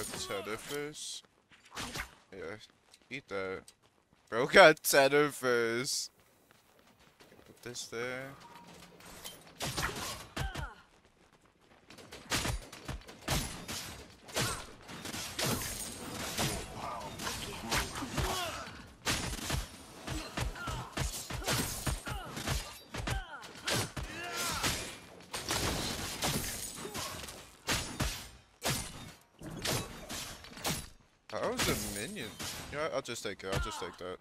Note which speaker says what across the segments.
Speaker 1: got Tenderfish. Yeah, eat that. Bro got Tenderfish. Put this there. Know? I'll just take it. I'll just take that.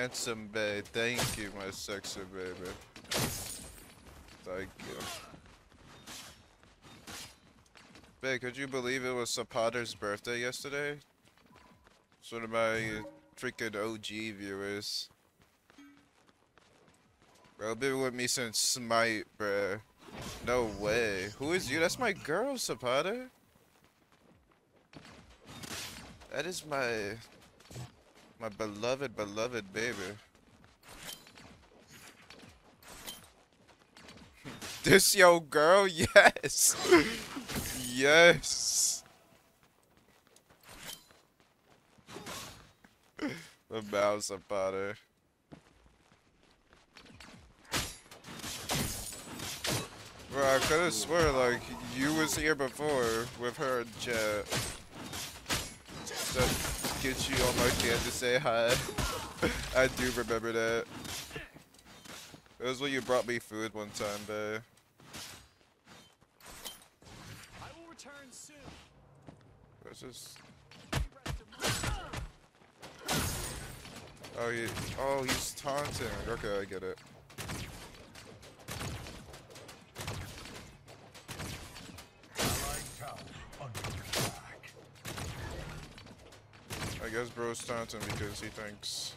Speaker 1: Handsome babe, thank you, my sexy baby. Thank you. Babe, could you believe it was Zapata's birthday yesterday? It's one of my freaking OG viewers. Bro, been with me since Smite, bruh. No way. Who is you? That's my girl, Zapata. That is my my beloved, beloved baby. this yo girl, yes, yes. the mouse about her. Bro, I could have swear like you was here before with her and Jet. Get you on my can to say hi. I do remember that. It was when you brought me food one time, though.
Speaker 2: I will return soon.
Speaker 1: What's this? Oh, he, oh, he's taunting. Okay, I get it. I guess bro's taunting because he thinks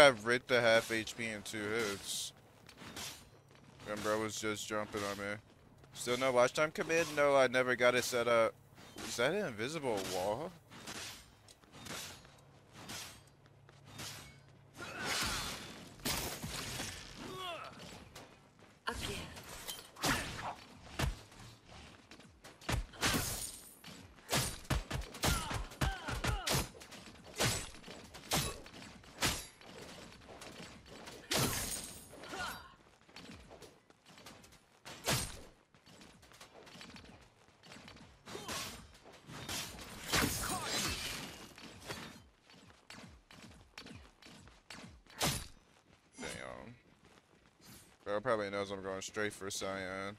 Speaker 1: Guy ripped the half HP in two hits. And bro was just jumping on me. Still no watch time command? No, I never got it set up. Is that an invisible wall?
Speaker 3: A gift.
Speaker 1: Damn. Bro probably knows I'm going straight for Cyan.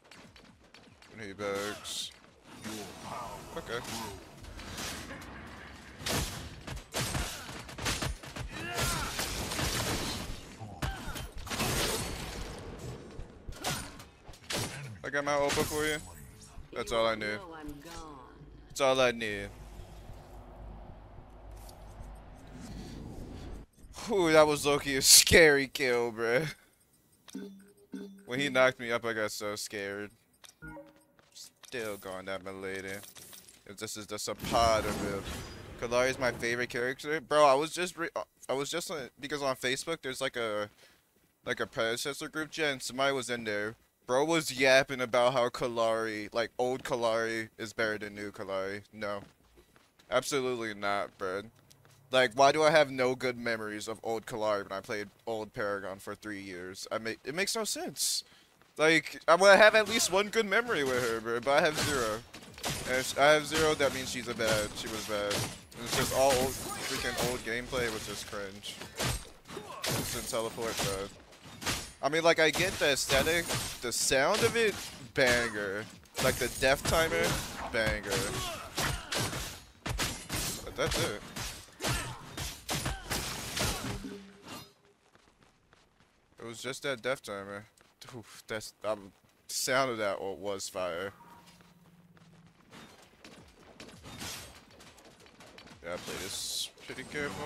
Speaker 1: And he begs. Okay. I got my Opa for you. That's all I need.
Speaker 3: know I'm gone.
Speaker 1: That's all I need. Ooh, that was Loki a scary kill, bruh. When he knocked me up, I got so scared. Still going at my lady. If this is just a pod of it. Kallari is my favorite character, bro. I was just, I was just on, because on Facebook there's like a, like a predecessor group chat, somebody was in there. Bro was yapping about how Kallari, like old Kallari, is better than new Kallari. No, Absolutely not, bro. Like, why do I have no good memories of old Kallari when I played old Paragon for three years? I make it makes no sense. Like, I'm gonna have at least one good memory with her, but I have zero. And if I have zero, that means she's a bad. She was bad. And it's just all old, freaking old gameplay was just cringe. Instant teleport, bro. I mean, like, I get the aesthetic, the sound of it, banger. Like the death timer, banger. But that's it. It was just that death timer. Oof, that's um, sound of that wa- was fire. Yeah, I play this pretty careful.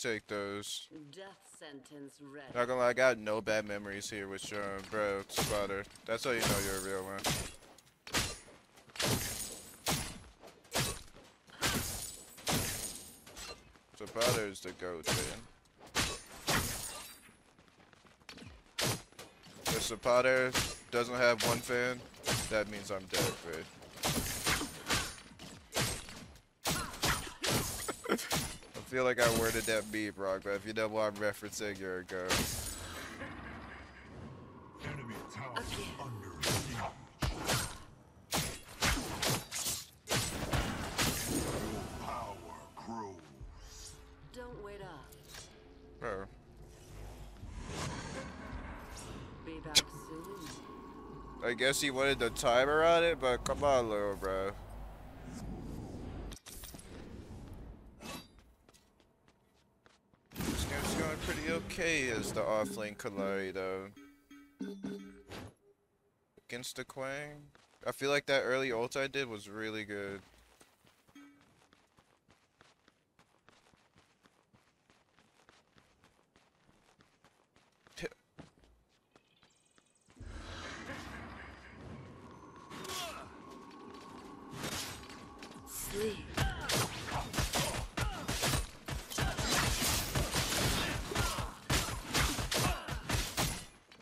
Speaker 1: Take those.
Speaker 3: Death sentence ready.
Speaker 1: Not gonna lie, I got no bad memories here with Sean, um, bro. Spotter. That's how you know you're a real one. Zapata is the goat, man. If Zapata doesn't have one fan, that means I'm dead, man. Feel like I worded that beat wrong, but if you know what I'm referencing, you're a goat.
Speaker 4: Enemy tower
Speaker 3: Again.
Speaker 4: under. Your power grows.
Speaker 3: Don't wait up.
Speaker 1: Bro,
Speaker 3: Be back soon.
Speaker 1: I guess he wanted the timer on it, but come on, little bro. This game's going pretty as the offlane Kallari, though. Against the Kwang? I feel like that early ult I did was really good. T-
Speaker 3: Sleep.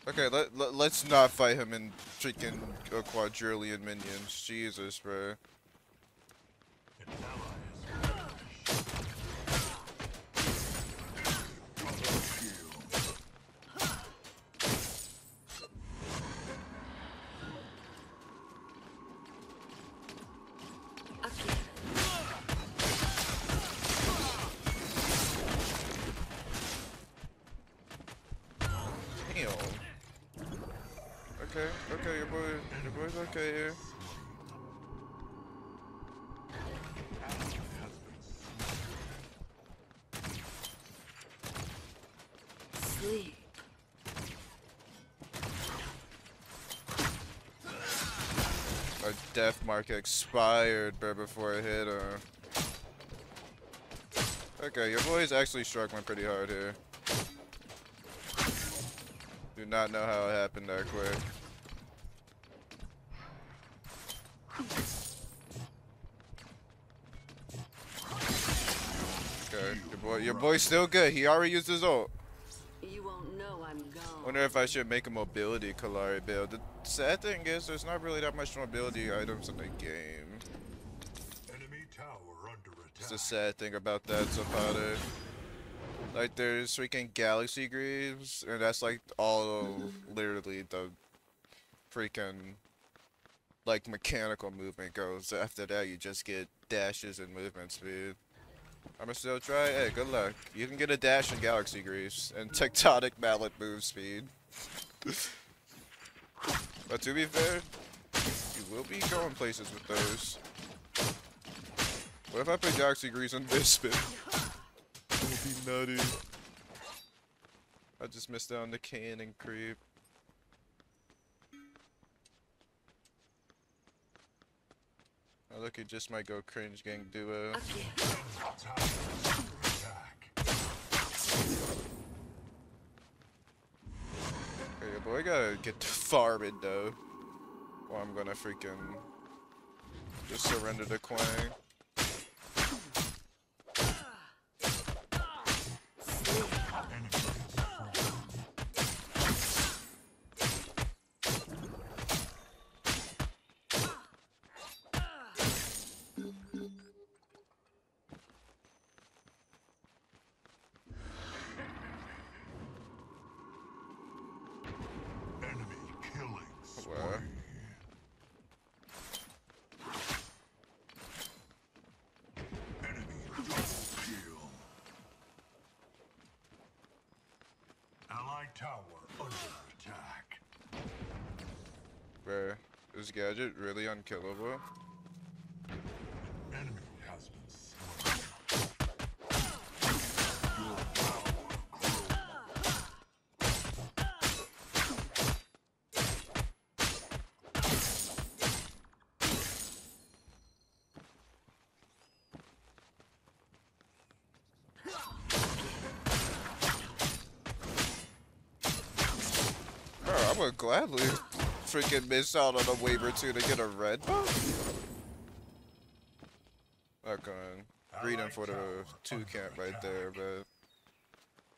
Speaker 1: Okay, let, let, let's not fight him in freaking a quadrillion minions. Jesus, bro. Death mark expired, bro, before I hit him. Okay, your boy's actually struggling pretty hard here. Do not know how it happened that quick. Okay, your boy, your boy's still good. He already used his ult. Wonder if I should make a mobility Kallari build. The sad thing is, there's not really that much mobility items in the game.
Speaker 4: Enemy tower under
Speaker 1: It's the sad thing about that Zapata. Like there's freaking Galaxy Greaves, and that's like all literally the freaking like mechanical movement goes. After that, you just get dashes and movement speed. I'ma still try. Hey, good luck. You can get a dash in Galaxy Greaves and tectonic mallet move speed. but to be fair, you will be going places with those. What if I put Galaxy Greaves on this spin? That would be nutty. I just missed out on the cannon creep. Oh, look, it just might go cringe gang duo. Hey, boy, gotta get farming though. Or I'm gonna freaking just surrender to Kwang. Gadget really unkillable?
Speaker 4: Enemy has been slain. Your power grows.
Speaker 1: Bro, I would gladly freaking miss out on a wave or two to get a red buff. Going greeting for the two camp right there, but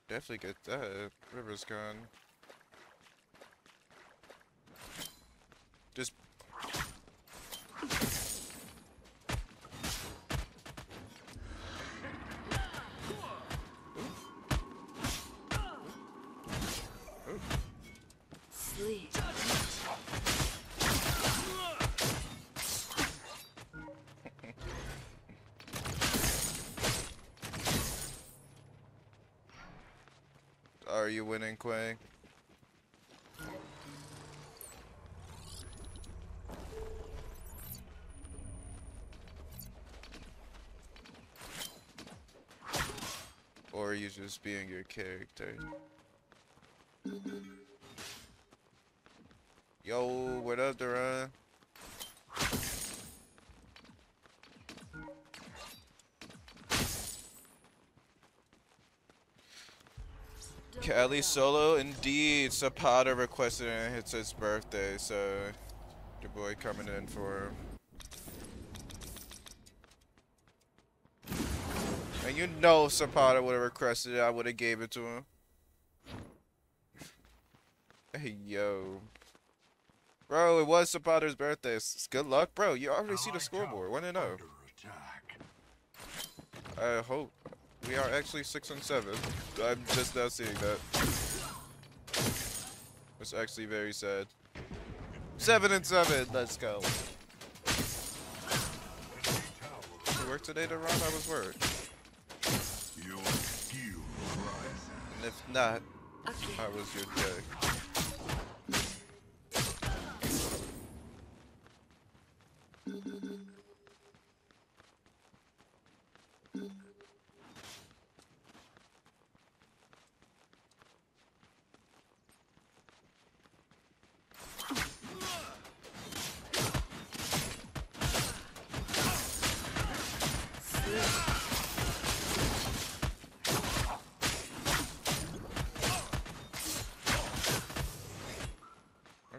Speaker 1: definitely get that. River's gone. Just Or you just being your character? Yo, what up, Duran? Cali solo, indeed. Zapata requested it and it's his birthday, so your boy coming in for him. And you know Zapata would have requested it, I would have gave it to him. Hey, yo. Bro, it was Zapata's birthday. S- Good luck, bro. You already see the scoreboard.
Speaker 4: tower
Speaker 1: One oh. to know. I hope we are actually six and seven. I'm just now seeing that. It's actually very sad. Seven and seven. Let's go. You work today to run? I was work.
Speaker 4: Your skill rises.
Speaker 1: And if not,
Speaker 3: gift.
Speaker 1: was your day?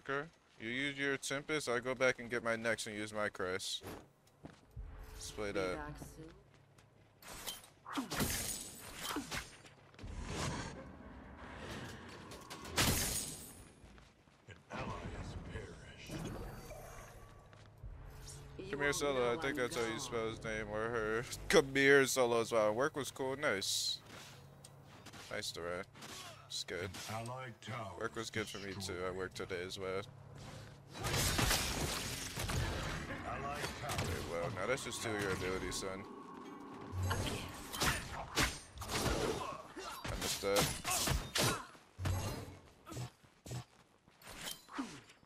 Speaker 1: Okay. You use your Tempest, I go back and get my Nex and use my Crest. Let's play that.
Speaker 3: back.
Speaker 4: An ally has perished.
Speaker 1: Come here, Solo. I think that's how you spell his name or her. Come here, Solo as well. Work was cool. Nice. Nice, Duran. It's good.
Speaker 4: Allied tower.
Speaker 1: Work was good for me too. I worked today as well. Now that's just two of your abilities, son. I missed that.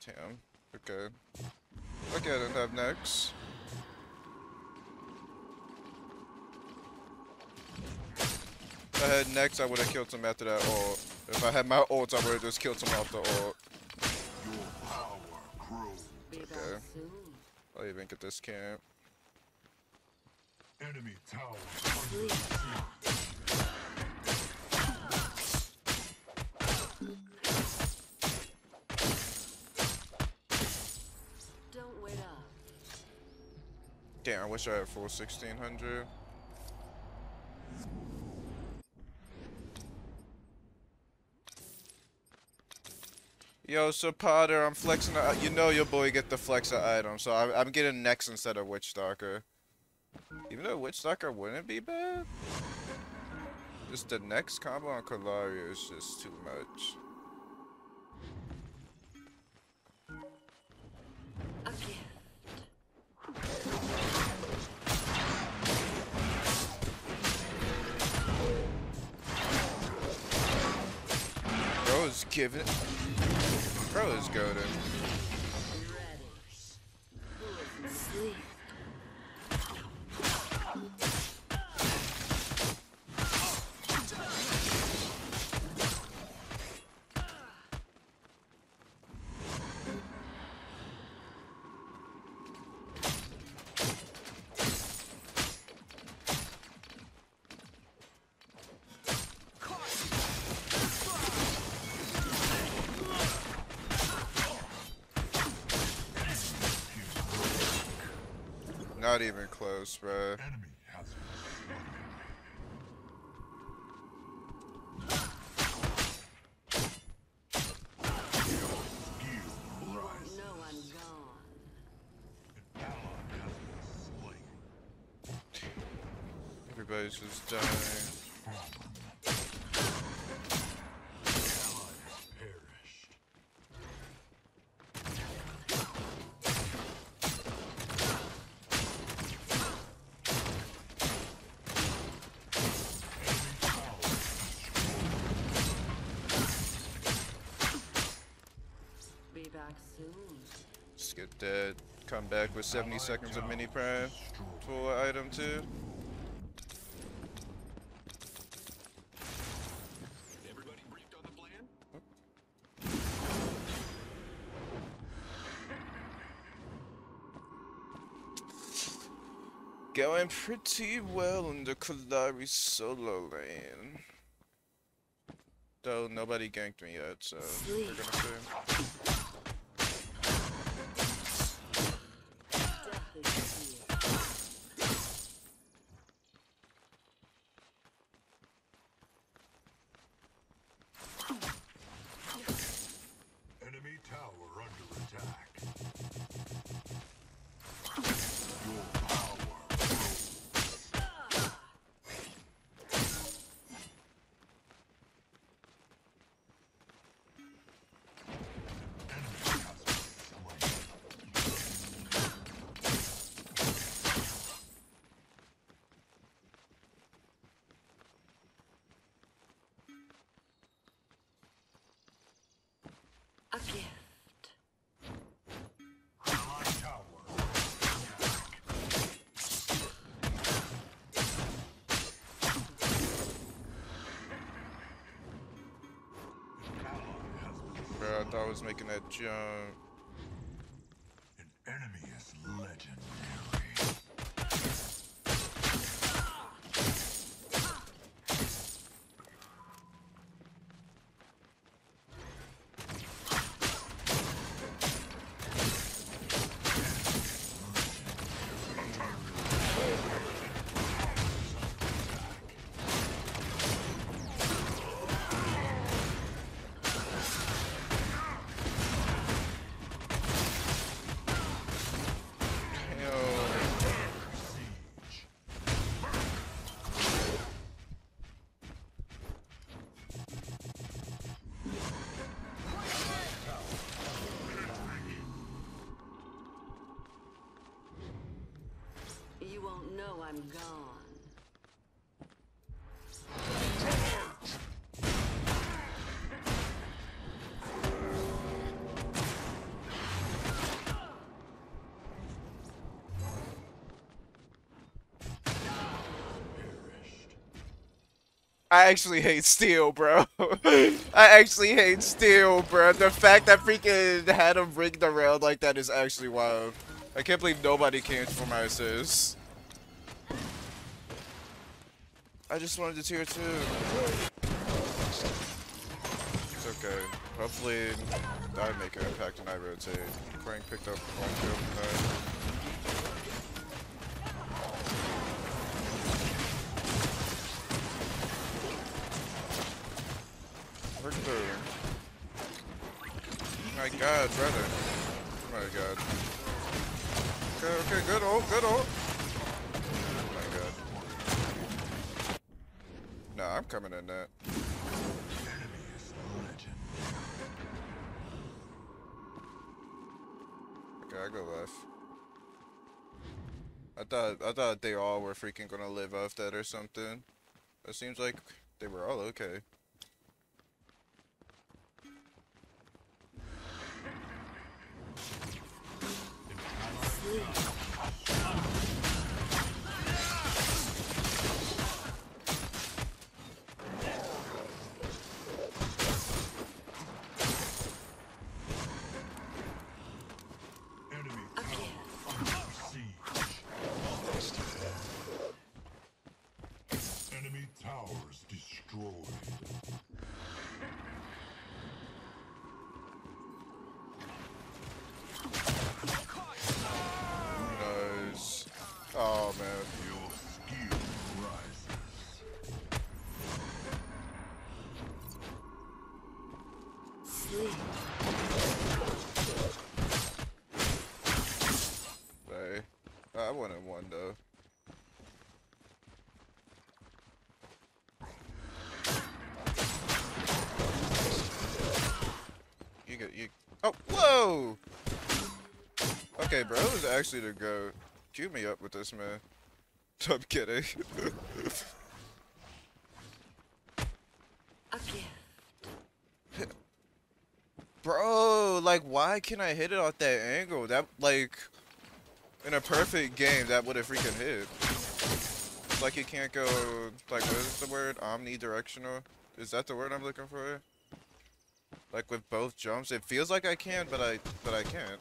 Speaker 1: Damn. Okay. Okay, I don't have Nex. If I had Nex, I would have killed him after that ult. If I had my ult, I would have just killed him off the ult.
Speaker 4: Your power grows.
Speaker 3: Be
Speaker 1: Okay. I'll even get this camp.
Speaker 4: Enemy tower.
Speaker 3: Don't wait up.
Speaker 1: Damn, I wish I had full 1600. Yo, so Potter, I'm flexing. A, you know your boy get the flex item, so I'm, I'm getting Nex instead of Witch Stalker. Even though Witch Stalker wouldn't be bad, just the Nex combo on Kalaria is just too much.
Speaker 3: A gift.
Speaker 1: Bro is giving. Bro is goaded. Not even close, bro.
Speaker 4: enemy has been
Speaker 3: soon.
Speaker 1: Just get dead. Come back with 70 seconds of mini prime. Full item too.
Speaker 2: Everybody briefed on the plan?
Speaker 1: Going pretty well in the Kallari solo lane. Though nobody ganked me yet, so we're gonna see. I was making that jump. I actually hate steel, bro. I actually hate steel, bro. The fact that freaking had him rigged around like that is actually wild. I can't believe nobody came for my assist. I just wanted to tier two. It's okay. Hopefully, I make an impact and I rotate. Kwang picked up one kill from that. Work through. My god, brother. Oh my god. Okay, okay, good ult, good ult. Oh my god. Nah, I'm coming in that. Okay, I go left. I thought I thought they all were freaking gonna live off that or something. It seems like they were all okay.
Speaker 4: Enemy
Speaker 1: one though. You get you. Oh, whoa! Okay, bro, it was actually the goat. Cue me up with this man. I'm kidding. Bro, like, why can I hit it off that angle? That, like, in a perfect game, that would have freaking hit. It's like you can't go, like, what is the word? Omnidirectional? Is that the word I'm looking for? Like, with both jumps? It feels like I can, but I, but I can't.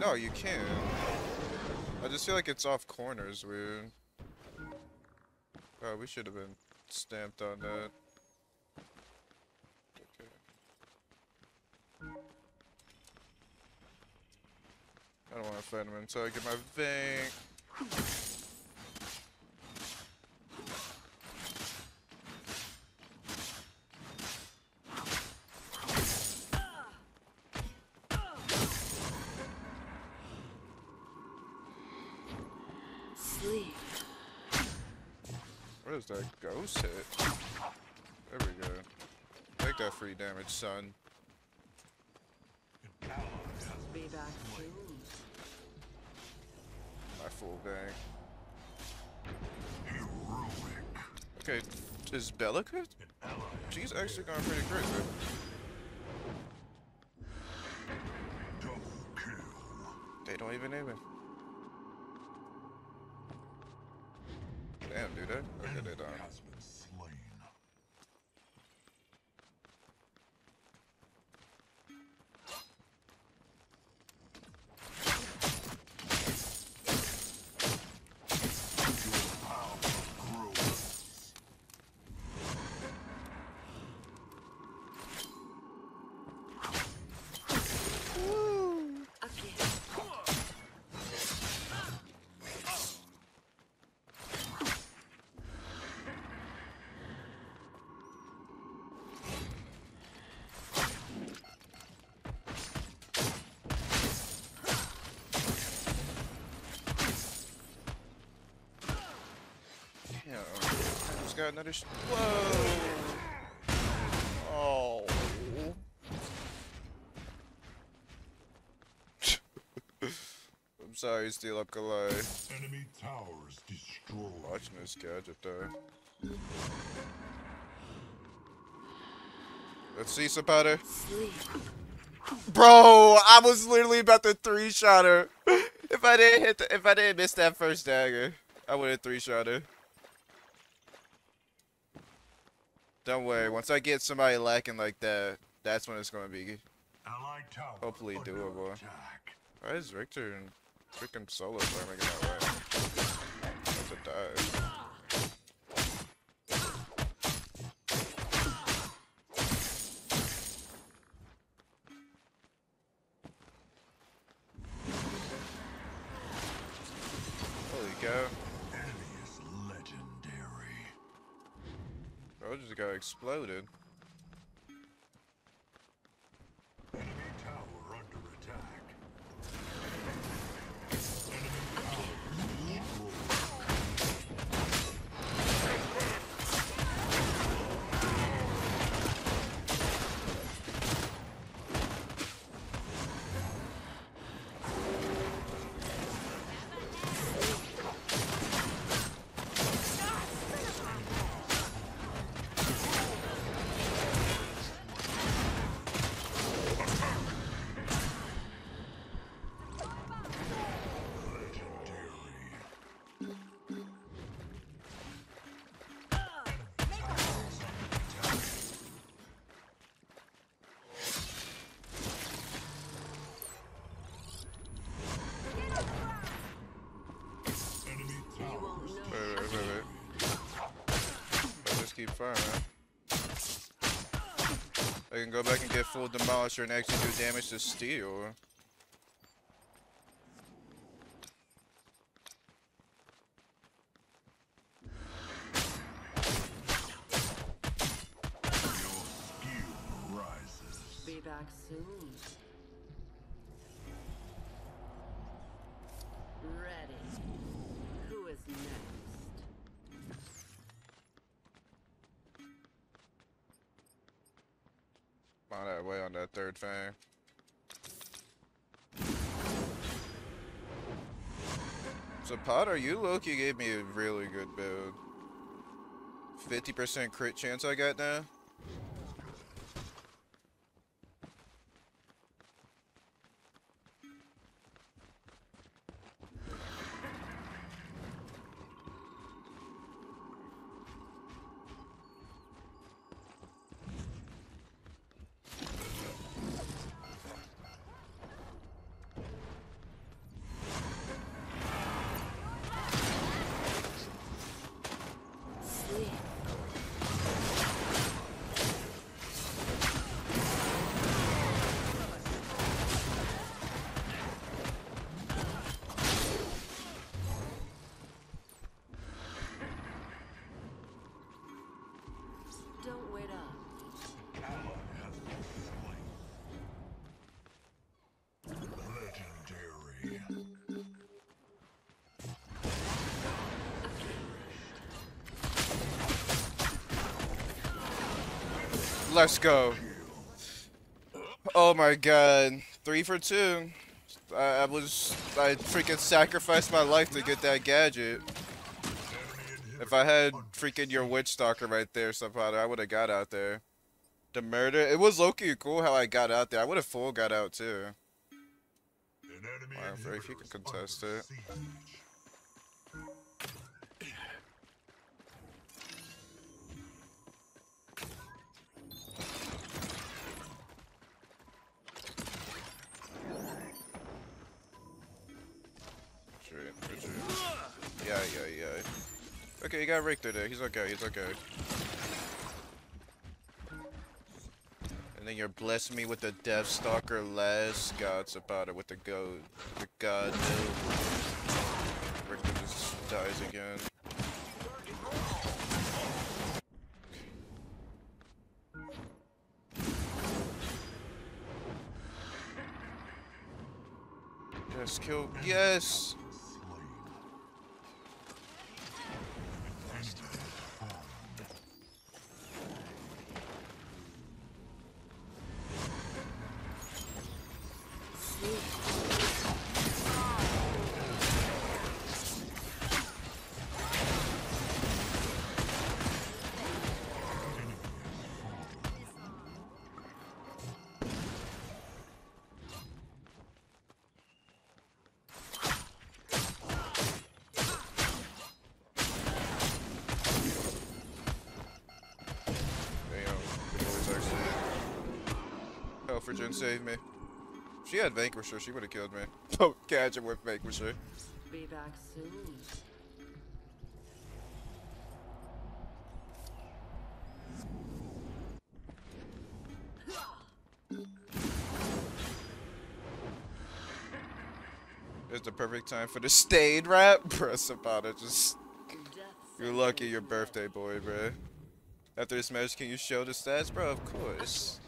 Speaker 1: No, you can't. I just feel like it's off corners weird. Oh, we should have been stamped on that. I don't want to fight him until I get my vein.
Speaker 3: Sleep.
Speaker 1: What is that ghost hit? There we go. Take that free damage, son.
Speaker 4: An ally has
Speaker 3: Be back soon.
Speaker 1: Full. Okay, is Bella good? She's actually going pretty crazy. They don't even aim it. Damn, dude. That, okay, they don't.
Speaker 4: has been slain. Your power grows.
Speaker 3: A gift.
Speaker 1: Yeah. Just got another. Whoa. Oh. I'm sorry, Steel Up Kalai.
Speaker 4: Enemy towers destroyed.
Speaker 1: Watching this gadget there. Let's see, Zapata.
Speaker 3: Sleep.
Speaker 1: Bro, I was literally about to three shot her. If I didn't hit, the, if I didn't miss that first dagger, I would have three shot her. Don't worry, once I get somebody lacking like that, that's when it's gonna be. Hopefully doable. Why is Richter freaking solo farming that way? to die. Exploded. Just. I can go back and get full demolisher and actually do damage to steel. Way on that third fang. So Potter, you Loki gave me a really good build. 50% crit chance I got now. Let's go. Oh my god. Three for two. I, I was I freaking sacrificed my life to get that gadget. If I had freaking your witch stalker right there, somehow I would have got out there. The murder. It was Loki cool how I got out there. I would have full got out too. Wow, Frafe, you can contest it. Yeah, yeah, yeah. Okay, you got Richter there. He's okay. He's okay. And then you're blessing me with the Death Stalker last God's about it with the goat. The God. Richter just dies again. Yes, kill. Yes! Saved me. If she had Vanquisher, she would have killed me. Don't catch him with Vanquisher.
Speaker 3: Be back soon.
Speaker 1: It's the perfect time for the stained rap. Press about it. Just you're lucky your birthday boy, bro. After this match, can you show the stats, bro? Of course.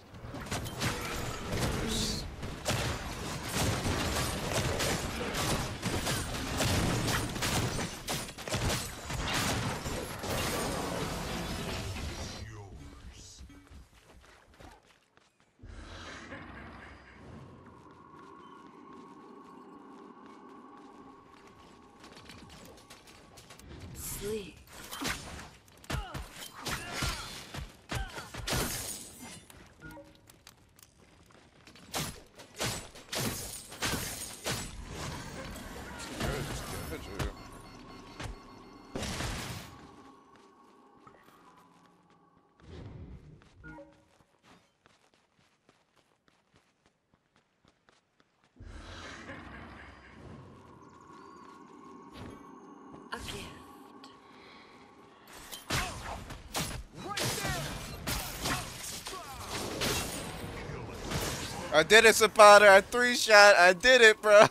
Speaker 1: I did it, Zapata. I three shot. I did it, bro.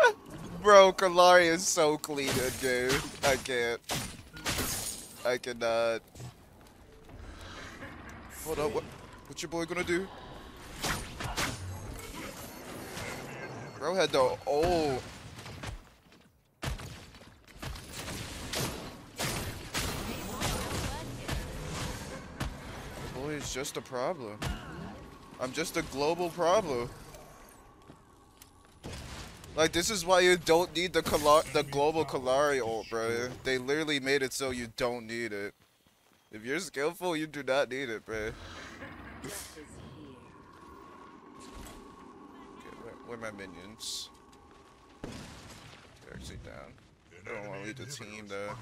Speaker 1: bro, Kallari is so clean in game. I can't. I cannot. Hold up. What, what your boy gonna do? Bro had the oh. Boy, it's just a problem. I'm just a global problem. Like this is why you don't need the Kala the global Kallari ult, bro. They literally made it so you don't need it. If you're skillful, you do not need it, bro. Okay, where, where my minions? They're actually down. I don't want to lead the team though.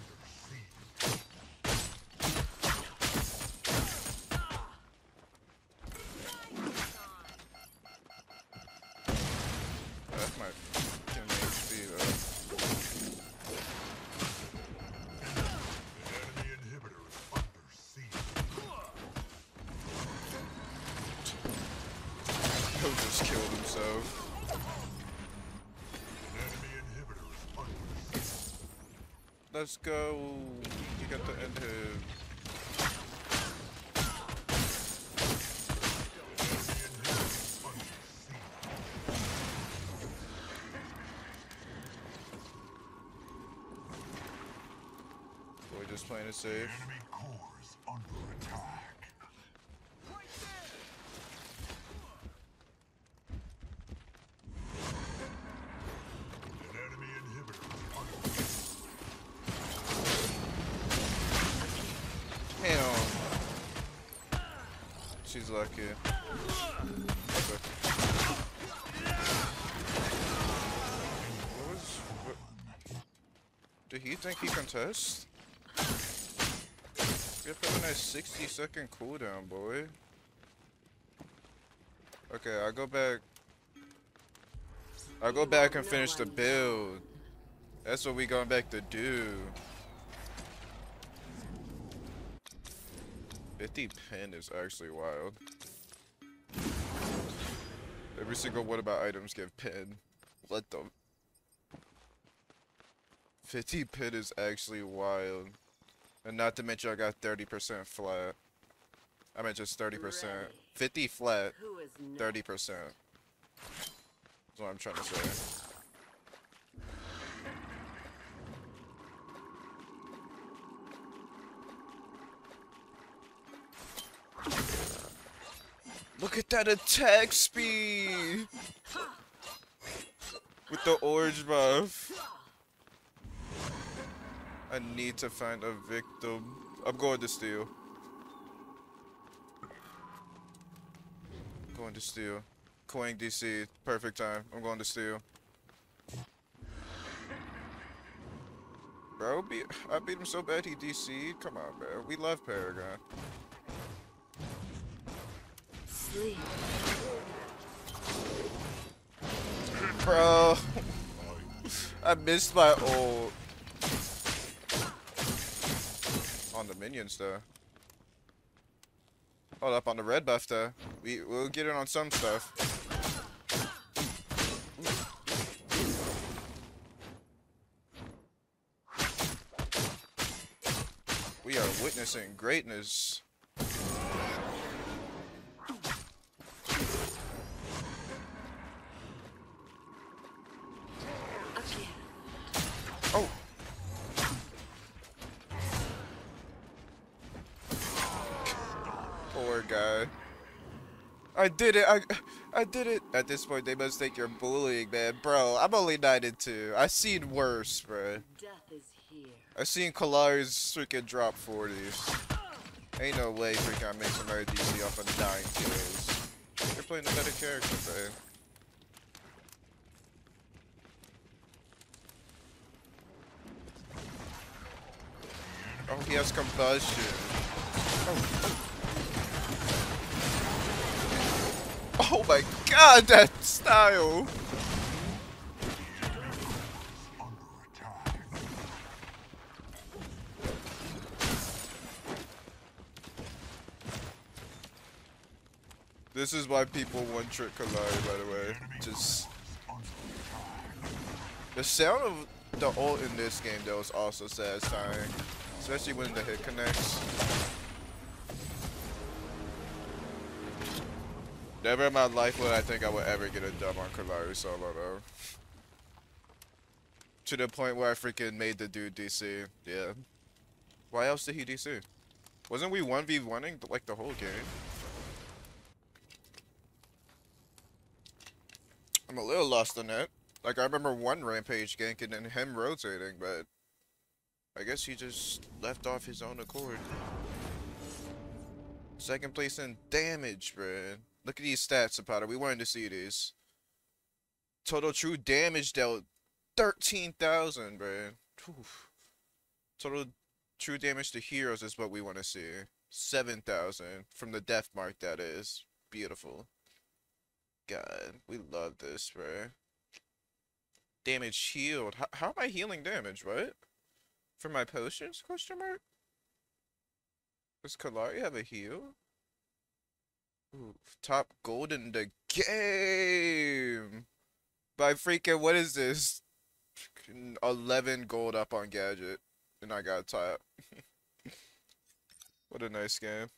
Speaker 1: Go. You got the end him.
Speaker 4: Is.
Speaker 1: Boy, just playing it safe. Think he can test? We have a nice 60 second cooldown, boy. Okay, I'll go back. I'll go back and finish the build. That's what we going back to do. 50 pin is actually wild. Every single what about items give pin. Let them. 50 pit is actually wild. And not to mention I got 30% flat. I meant just 30%.
Speaker 3: Ready.
Speaker 1: 50 flat,
Speaker 3: Who is next?
Speaker 1: 30%. That's what I'm trying to say. Look at that attack speed! With the orange buff. I need to find a victim. I'm going to steal. Going to steal. Coing DC. Perfect time. I'm going to steal. Bro, beat, I beat him so bad he DC'd. Come on, bro. We love Paragon.
Speaker 3: Sleep.
Speaker 1: Bro. I missed my ult. On the minions, though. Hold up on the red buff though. We we'll get it on some stuff. We are witnessing greatness. I did it. I I did it. At this point, they must think you're bullying, man. Bro, I'm only 9 and 2. I seen worse, bro.
Speaker 3: Death is here.
Speaker 1: I seen Kallari's freaking drop 40s. Ain't no way freaking I make some RDC off of 9 kills. You're playing a better character, bro. Oh, he has combustion. Oh, oh. my god, that style! This is why people one trick Kallari, by the way. Just the sound of the ult in this game though is also satisfying, especially when the hit connects. Never in my life would I think I would ever get a dub on Kallari solo though. To the point where I freaking made the dude DC. Yeah. Why else did he DC? Wasn't we 1v1ing like the whole game? I'm a little lost on that. Like I remember one rampage ganking and him rotating, but I guess he just left off his own accord. Second place in damage, bruh. Look at these stats, Zapata. We wanted to see these. Total true damage dealt 13,000, bruh. Oof. Total true damage to heroes is what we want to see. 7,000 from the death mark, that is. Beautiful. God, we love this, bro. Damage healed. How, how am I healing damage? What? For my potions? Question mark. Does Kallari have a heal? Top gold in the game. By freaking what is this? Eleven gold up on gadget, and I got top. what a nice game.